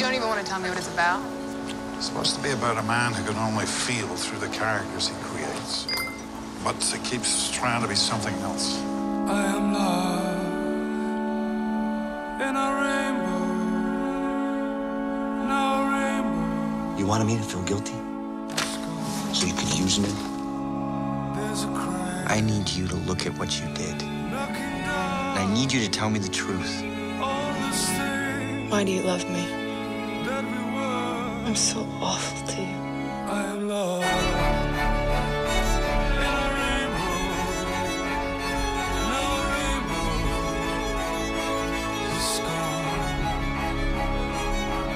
want to tell me what it's about? It's supposed to be about a man who can only feel through the characters he creates. But he keeps trying to be something else. I am love in a rainbow, no rainbow. You wanted me to feel guilty? So you could use me? There's a crack I need you to look at what you did. And I need you to tell me the truth. all the Why do you love me? That we were. I'm so awful to you. I am lost in a rainbow, no rainbow is gone.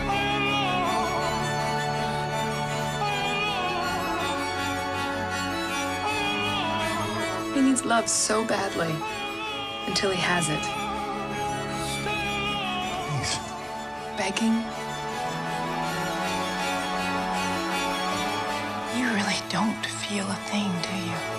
I am lost. He needs love so badly until he has it. Please. Begging. don't feel a thing, do you?